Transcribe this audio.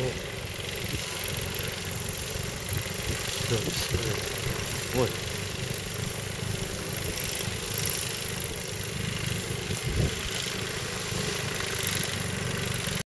哦是我